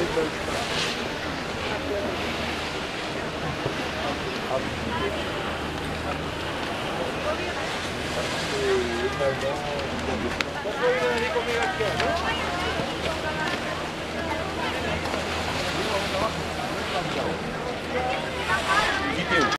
No